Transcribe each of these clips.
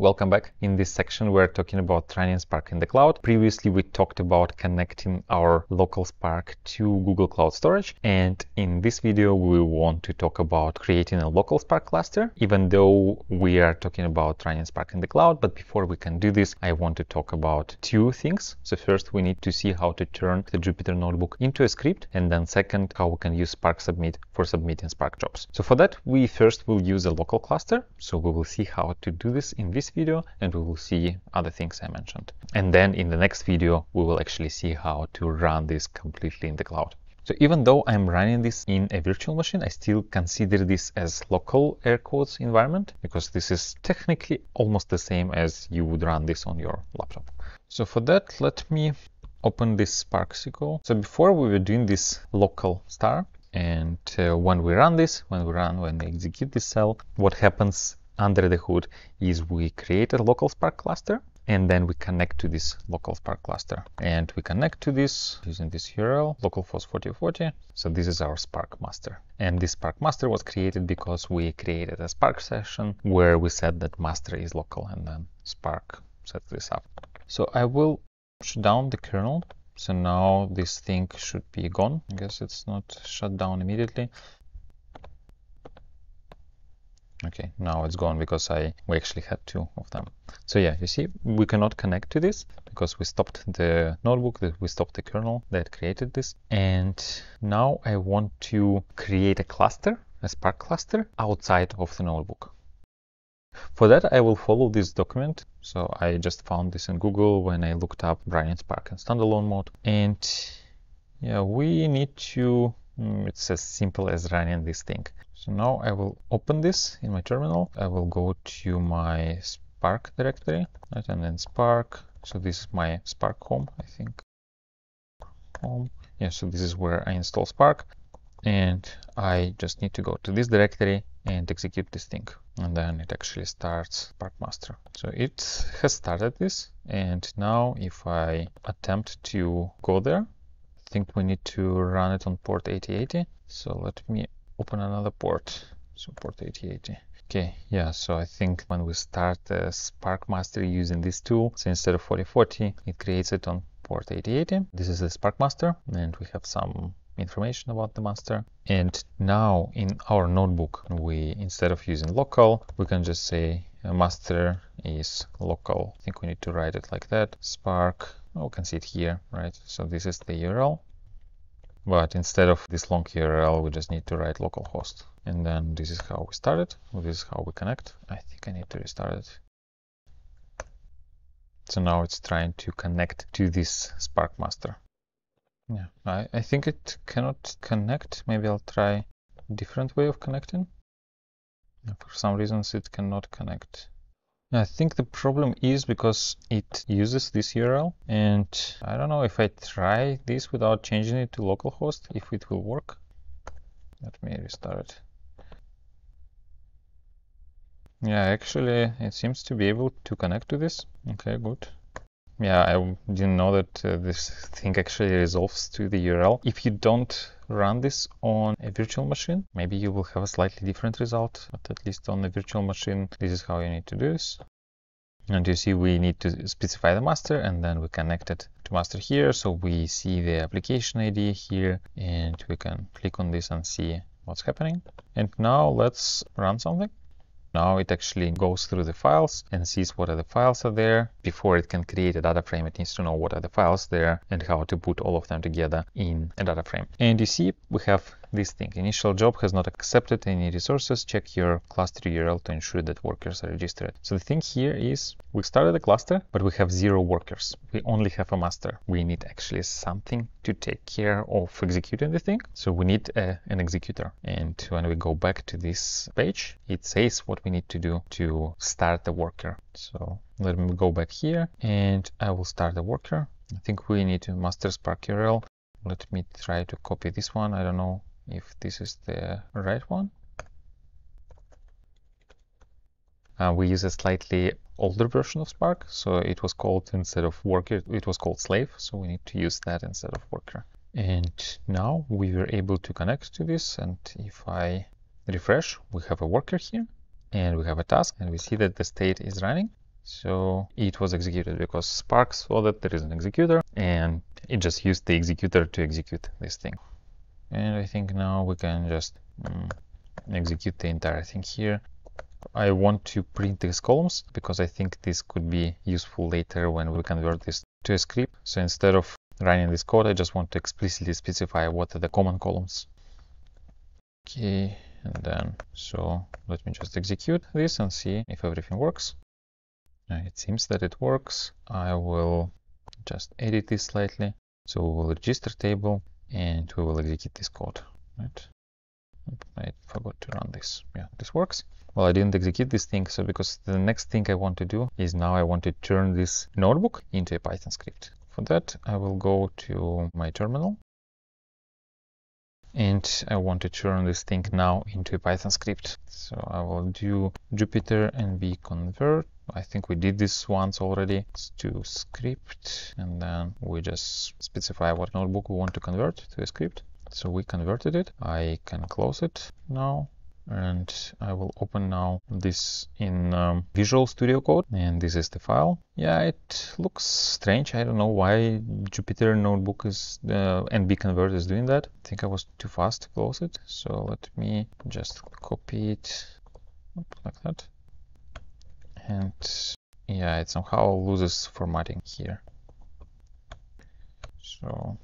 Welcome back. In this section, we're talking about training Spark in the cloud. Previously, we talked about connecting our local Spark to Google Cloud Storage. And in this video, we want to talk about creating a local Spark cluster, even though we are talking about training Spark in the cloud. But before we can do this, I want to talk about two things. So first, we need to see how to turn the Jupyter Notebook into a script. And then second, how we can use Spark Submit for submitting Spark jobs. So for that, we first will use a local cluster. So we will see how to do this in this video and we will see other things I mentioned. And then in the next video, we will actually see how to run this completely in the cloud. So even though I'm running this in a virtual machine, I still consider this as local air quotes environment because this is technically almost the same as you would run this on your laptop. So for that, let me open this Spark SQL. So before we were doing this local star, and uh, when we run this, when we run, when we execute this cell, what happens under the hood is we create a local Spark cluster and then we connect to this local Spark cluster. And we connect to this using this URL, localhost 4040. So this is our Spark master. And this Spark master was created because we created a Spark session where we said that master is local and then Spark sets this up. So I will shut down the kernel so now this thing should be gone. I guess it's not shut down immediately. Okay, now it's gone because I we actually had two of them. So yeah, you see, we cannot connect to this because we stopped the notebook, we stopped the kernel that created this. And now I want to create a cluster, a Spark cluster outside of the notebook. For that, I will follow this document. So I just found this in Google when I looked up running Spark in standalone mode. And yeah, we need to, mm, it's as simple as running this thing. So now I will open this in my terminal. I will go to my Spark directory, right? And then Spark. So this is my Spark home, I think. Home. Yeah, so this is where I install Spark. And I just need to go to this directory and execute this thing and then it actually starts Spark Master. So it has started this and now if I attempt to go there, I think we need to run it on port 8080. So let me open another port, so port 8080. Okay, yeah, so I think when we start the Spark Master using this tool, so instead of 4040, it creates it on port 8080. This is the Spark Master and we have some information about the master. And now in our notebook, we instead of using local, we can just say uh, master is local. I think we need to write it like that. Spark, oh, we can see it here, right? So this is the URL. But instead of this long URL, we just need to write localhost. And then this is how we started. This is how we connect. I think I need to restart it. So now it's trying to connect to this Spark master. Yeah, I, I think it cannot connect. Maybe I'll try different way of connecting. For some reasons it cannot connect. I think the problem is because it uses this URL and I don't know if I try this without changing it to localhost, if it will work. Let me restart it. Yeah, actually it seems to be able to connect to this. Okay, good. Yeah, I didn't know that uh, this thing actually resolves to the URL. If you don't run this on a virtual machine, maybe you will have a slightly different result, but at least on a virtual machine, this is how you need to do this. And you see we need to specify the master and then we connect it to master here. So we see the application ID here and we can click on this and see what's happening. And now let's run something. Now it actually goes through the files and sees what are the files are there. Before it can create a data frame, it needs to know what are the files there and how to put all of them together in a data frame. And you see we have this thing. Initial job has not accepted any resources. Check your cluster URL to ensure that workers are registered. So the thing here is we started a cluster, but we have zero workers. We only have a master. We need actually something to take care of executing the thing. So we need a, an executor. And when we go back to this page, it says what we need to do to start the worker. So let me go back here and I will start the worker. I think we need to master Spark URL. Let me try to copy this one. I don't know if this is the right one. Uh, we use a slightly older version of Spark, so it was called instead of worker, it was called slave, so we need to use that instead of worker. And now we were able to connect to this, and if I refresh, we have a worker here, and we have a task, and we see that the state is running. So it was executed because Spark saw that there is an executor and it just used the executor to execute this thing. And I think now we can just um, execute the entire thing here. I want to print these columns because I think this could be useful later when we convert this to a script. So instead of running this code, I just want to explicitly specify what are the common columns. Okay, and then so let me just execute this and see if everything works. Uh, it seems that it works. I will just edit this slightly. So we will register table and we will execute this code. Right? I forgot to run this. Yeah, this works. Well, I didn't execute this thing, so because the next thing I want to do is now I want to turn this notebook into a Python script. For that, I will go to my terminal and I want to turn this thing now into a Python script. So I will do Jupyter nb convert. I think we did this once already. Do script and then we just specify what notebook we want to convert to a script. So we converted it. I can close it now and I will open now this in um, Visual Studio Code and this is the file. Yeah, it looks strange. I don't know why Jupyter Notebook is uh, NB Convert is doing that. I think I was too fast to close it. So let me just copy it like that. And yeah, it somehow loses formatting here. So,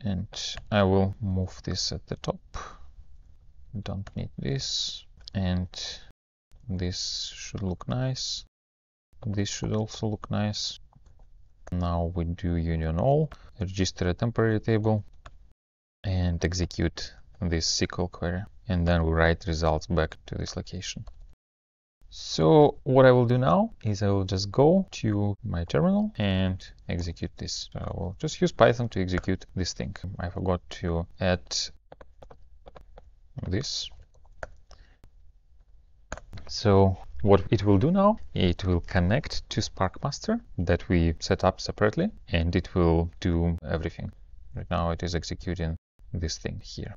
and I will move this at the top don't need this and this should look nice this should also look nice now we do union all register a temporary table and execute this SQL query and then we write results back to this location so what I will do now is I will just go to my terminal and execute this. I will just use Python to execute this thing. I forgot to add this. So what it will do now, it will connect to Spark Master that we set up separately, and it will do everything. Right now it is executing this thing here.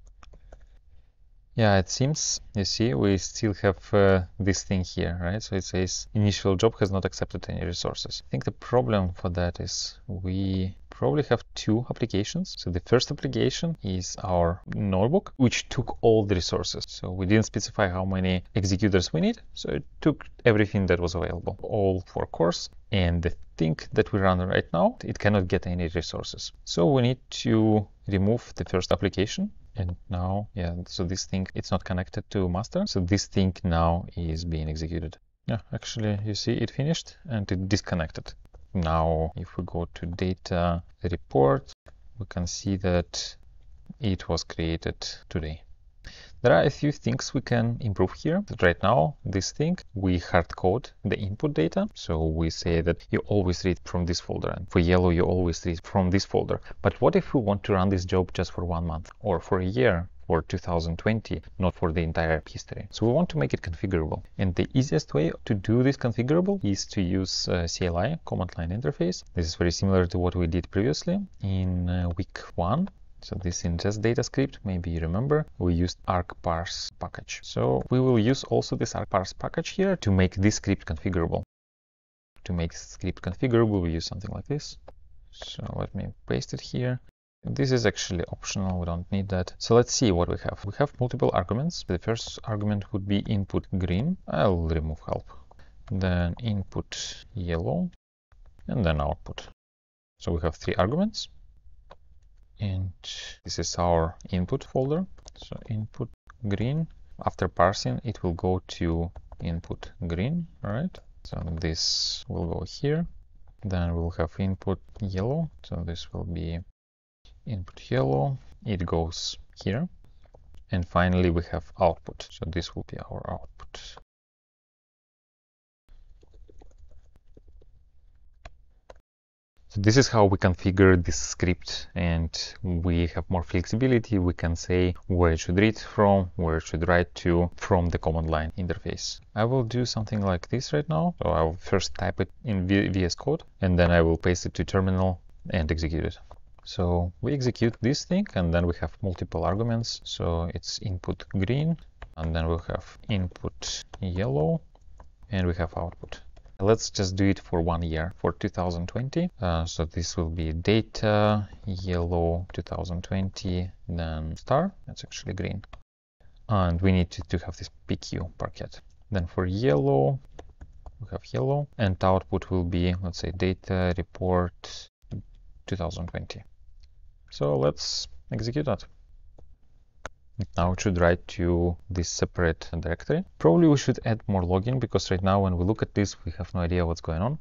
Yeah, it seems, you see, we still have uh, this thing here, right? So it says initial job has not accepted any resources. I think the problem for that is we probably have two applications. So the first application is our notebook, which took all the resources. So we didn't specify how many executors we need. So it took everything that was available, all four cores. And the thing that we run right now, it cannot get any resources. So we need to remove the first application and now yeah so this thing it's not connected to master so this thing now is being executed. Yeah actually you see it finished and it disconnected. Now if we go to data report we can see that it was created today there are a few things we can improve here. Right now, this thing, we hard code the input data. So we say that you always read from this folder and for yellow, you always read from this folder. But what if we want to run this job just for one month or for a year for 2020, not for the entire history. So we want to make it configurable. And the easiest way to do this configurable is to use uh, CLI, command line interface. This is very similar to what we did previously in uh, week one. So this ingest data script, maybe you remember, we used argparse package. So we will use also this argparse package here to make this script configurable. To make script configurable, we use something like this. So let me paste it here. This is actually optional, we don't need that. So let's see what we have. We have multiple arguments. The first argument would be input green. I'll remove help. Then input yellow, and then output. So we have three arguments and this is our input folder. So input green after parsing it will go to input green right? So this will go here. Then we'll have input yellow. So this will be input yellow. It goes here. And finally we have output. So this will be our output So this is how we configure this script and we have more flexibility. We can say where it should read from, where it should write to from the command line interface. I will do something like this right now. So I will first type it in VS Code and then I will paste it to terminal and execute it. So we execute this thing and then we have multiple arguments. So it's input green and then we'll have input yellow and we have output. Let's just do it for one year for 2020. Uh, so this will be data yellow 2020, then star. That's actually green. And we need to, to have this PQ parquet. Then for yellow, we have yellow and output will be, let's say data report 2020. So let's execute that. Now it should write to this separate directory. Probably we should add more login because right now when we look at this, we have no idea what's going on.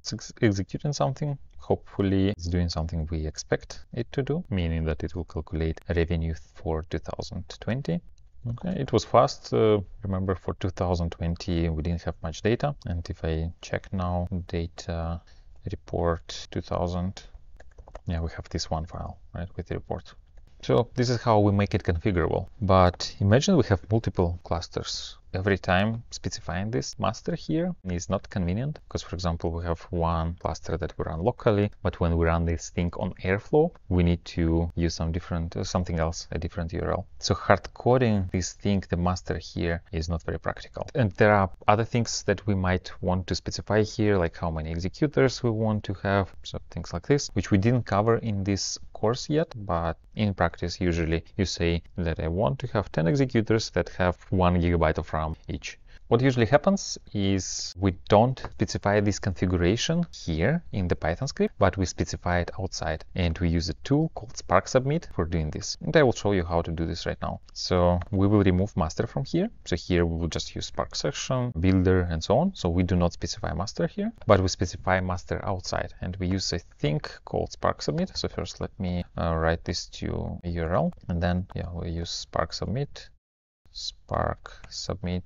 It's ex executing something. Hopefully it's doing something we expect it to do, meaning that it will calculate revenue for 2020. Okay, it was fast. Uh, remember for 2020 we didn't have much data. And if I check now data report 2000, yeah, we have this one file, right, with the report. So this is how we make it configurable. But imagine we have multiple clusters. Every time specifying this master here is not convenient because, for example, we have one cluster that we run locally, but when we run this thing on Airflow, we need to use some different, uh, something else, a different URL. So hard coding this thing, the master here, is not very practical. And there are other things that we might want to specify here, like how many executors we want to have, so things like this, which we didn't cover in this course yet, but in practice, usually you say that I want to have 10 executors that have one gigabyte of RAM each. What usually happens is we don't specify this configuration here in the Python script, but we specify it outside and we use a tool called Spark Submit for doing this. And I will show you how to do this right now. So we will remove master from here. So here we will just use Spark session, builder, and so on. So we do not specify master here, but we specify master outside and we use a thing called Spark Submit. So first let me uh, write this to URL and then yeah, we use Spark Submit Spark submit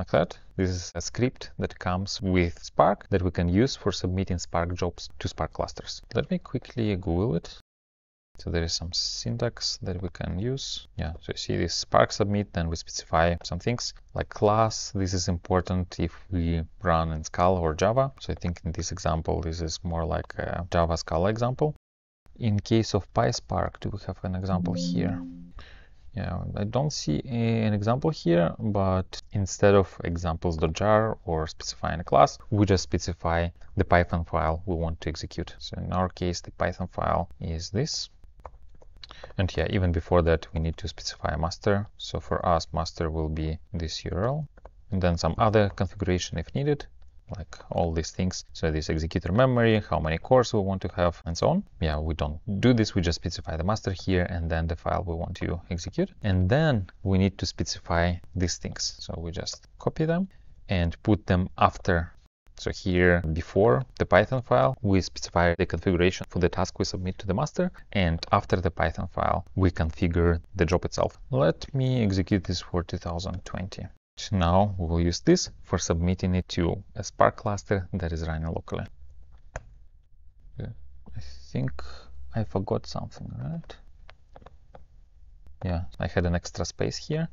like that. This is a script that comes with Spark that we can use for submitting Spark jobs to Spark clusters. Let me quickly Google it. So there is some syntax that we can use. Yeah, so you see this Spark submit, then we specify some things like class. This is important if we run in Scala or Java. So I think in this example, this is more like a Java Scala example. In case of PySpark, do we have an example here? Yeah, I don't see an example here, but instead of examples.jar or specifying a class, we just specify the Python file we want to execute. So in our case, the Python file is this. And yeah, even before that, we need to specify a master. So for us, master will be this URL and then some other configuration if needed like all these things. So this executor memory, how many cores we want to have, and so on. Yeah, we don't do this. We just specify the master here and then the file we want to execute. And then we need to specify these things. So we just copy them and put them after so here, before the Python file, we specify the configuration for the task we submit to the master. And after the Python file, we configure the job itself. Let me execute this for 2020. Now we will use this for submitting it to a Spark cluster that is running locally. I think I forgot something, right? Yeah, I had an extra space here.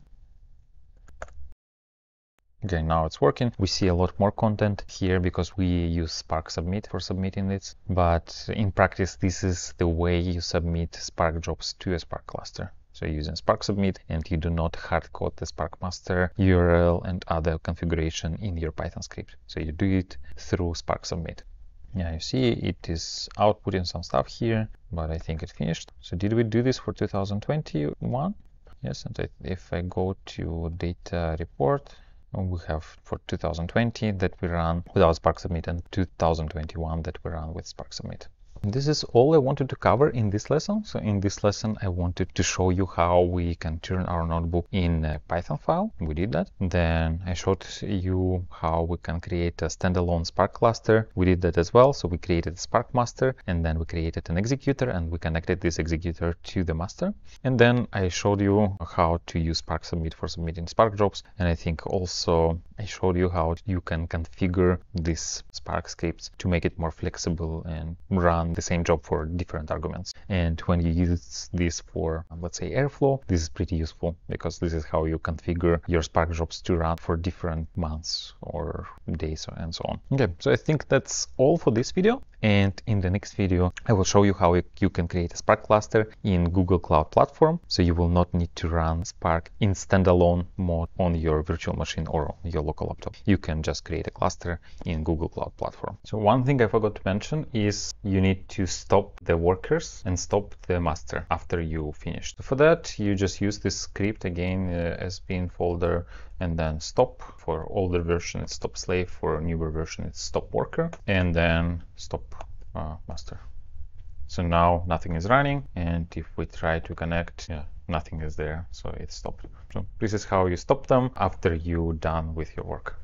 Okay, now it's working. We see a lot more content here because we use Spark Submit for submitting this. But in practice, this is the way you submit Spark jobs to a Spark cluster. So using Spark Submit and you do not hard code the Spark Master URL and other configuration in your Python script. So you do it through Spark Submit. Yeah, you see it is outputting some stuff here, but I think it finished. So did we do this for 2021? Yes, and if I go to data report, we have for 2020 that we run without Spark Submit and 2021 that we run with Spark Submit. This is all I wanted to cover in this lesson. So in this lesson, I wanted to show you how we can turn our notebook in a Python file. We did that. Then I showed you how we can create a standalone Spark cluster. We did that as well. So we created a Spark master and then we created an executor and we connected this executor to the master. And then I showed you how to use Spark Submit for submitting Spark jobs. And I think also I showed you how you can configure these Spark scripts to make it more flexible and run the same job for different arguments. And when you use this for, let's say, Airflow, this is pretty useful because this is how you configure your Spark jobs to run for different months or days and so on. Okay, so I think that's all for this video. And in the next video, I will show you how you can create a Spark cluster in Google Cloud Platform. So you will not need to run Spark in standalone mode on your virtual machine or your local laptop. You can just create a cluster in Google Cloud Platform. So one thing I forgot to mention is you need to stop the workers and stop the master after you finish. For that, you just use this script again uh, sbin folder and then stop for older version it's stop slave for newer version it's stop worker and then stop uh, master. So now nothing is running and if we try to connect yeah nothing is there so it's stopped. So this is how you stop them after you're done with your work